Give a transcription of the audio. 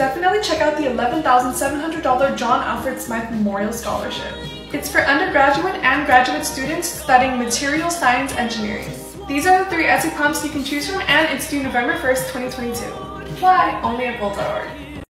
Definitely check out the $11,700 John Alfred Smythe Memorial Scholarship. It's for undergraduate and graduate students studying material science engineering. These are the three essay prompts you can choose from and it's due November 1st, 2022. Apply only at Bold.org.